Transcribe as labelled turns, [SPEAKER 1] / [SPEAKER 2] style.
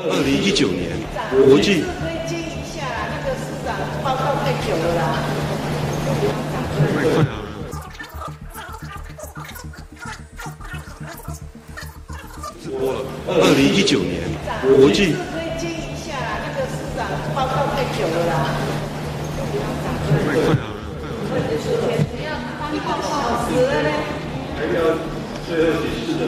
[SPEAKER 1] 二零一九年国际。
[SPEAKER 2] 可以接一下，那个市长报告太久了啦。
[SPEAKER 1] 直播了。二零一九年国际。
[SPEAKER 2] 可以接一下，那个市长报告太久了啦。快！好了嘞。
[SPEAKER 1] 要最后解释的。